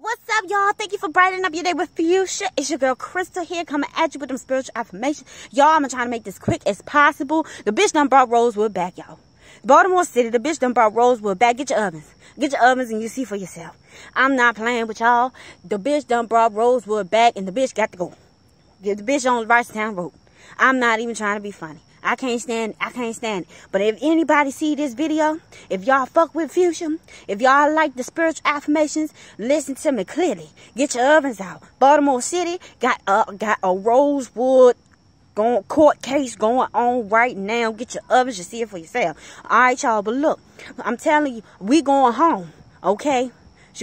What's up, y'all? Thank you for brightening up your day with Fuschia. It's your girl Crystal here coming at you with them spiritual affirmations. Y'all, I'm trying to make this quick as possible. The bitch done brought Rosewood back, y'all. Baltimore City, the bitch done brought Rosewood back. Get your ovens. Get your ovens and you see for yourself. I'm not playing with y'all. The bitch done brought Rosewood back and the bitch got to go. Get the bitch on the Town Road. I'm not even trying to be funny. I can't stand I can't stand it. But if anybody see this video, if y'all fuck with Fuschia, if y'all like the spiritual affirmations, listen to me clearly. Get your ovens out. Baltimore City got a, got a Rosewood going, court case going on right now. Get your ovens, you see it for yourself. All right, y'all. But look, I'm telling you, we going home, okay?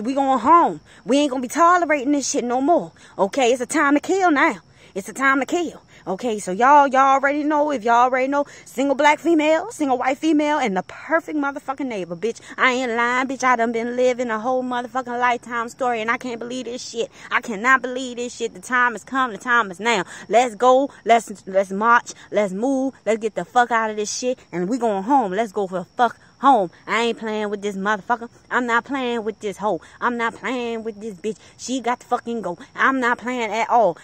We going home. We ain't gonna be tolerating this shit no more. Okay, it's a time to kill now. It's a time to kill. Okay, so y'all, y'all already know, if y'all already know, single black female, single white female, and the perfect motherfucking neighbor, bitch. I ain't lying, bitch. I done been living a whole motherfucking lifetime story, and I can't believe this shit. I cannot believe this shit. The time has come. The time is now. Let's go. Let's let's march. Let's move. Let's get the fuck out of this shit, and we going home. Let's go for the fuck home. I ain't playing with this motherfucker. I'm not playing with this hoe. I'm not playing with this bitch. She got to fucking go. I'm not playing at all.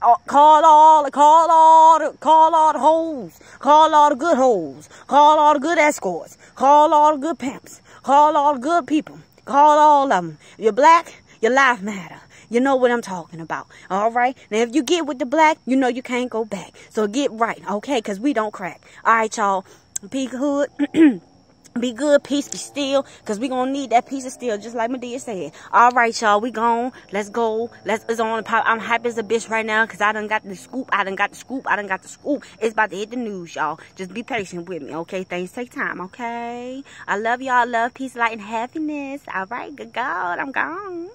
Uh, call all, call all, the, call all the hoes. Call all the good hoes. Call all the good escorts. Call all the good pimps. Call all the good people. Call all of them. You're black, your life matter. You know what I'm talking about. All right. Now, if you get with the black, you know you can't go back. So get right. Okay. Cause we don't crack. All right, y'all. Peak hood. Be good, peace, be still, because we going to need that piece of steel, just like Madea said. All right, y'all, we gone. Let's go. Let's, it's on the pop. I'm happy as a bitch right now, because I done got the scoop. I done got the scoop. I done got the scoop. It's about to hit the news, y'all. Just be patient with me, okay? Things take time, okay? I love y'all. Love, peace, light, and happiness. All right, good God. I'm gone.